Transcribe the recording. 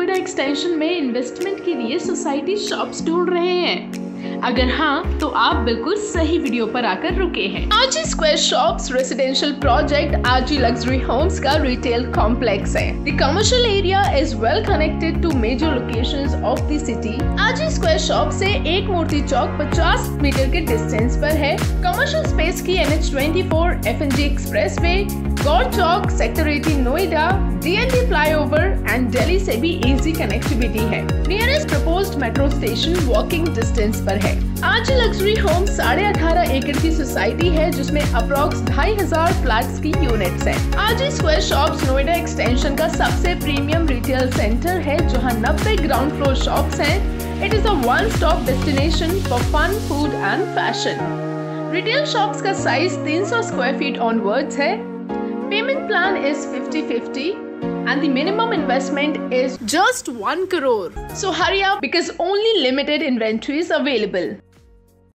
Noida extension में investment के लिए सोसाइटी शॉप्स ढूंढ रहे हैं। अगर हाँ तो आप बिल्कुल सही वीडियो पर आकर रुके हैं। Aaji square shops residential project Aaji luxury homes का रिटेल कॉम्प्लेक्स है। The commercial area is well connected to major locations of the city Aaji square shop से एक मूर्ति चौक 50 मीटर के डिस्टेंस पर है। कमर्शियल स्पेस की N H twenty four F N G express way Gaur Chowk sector eighteen Noida D N DND flyover and Delhi से भी easy connectivity है. Nearest proposed metro station walking distance पर है. आज luxury home साढ़े अठारह एकड़ की सोसाइटी है, जिसमें अप्रोक्स ढाई हज़ार फ्लैट की यूनिट्स हैं। आज स्क्वायर शॉप नोएडा एक्सटेंशन का सबसे प्रीमियम रिटेल सेंटर है, जहाँ नब्बे ग्राउंड फ्लोर शॉप्स हैं। It is a one stop destination for fun food and fashion retail shops का साइज़ 300 स्क्वायर फीट ऑनवर्ड्स है. Payment plan is 50-50 and the minimum investment is just 1 crore. So hurry up because only limited inventory is available.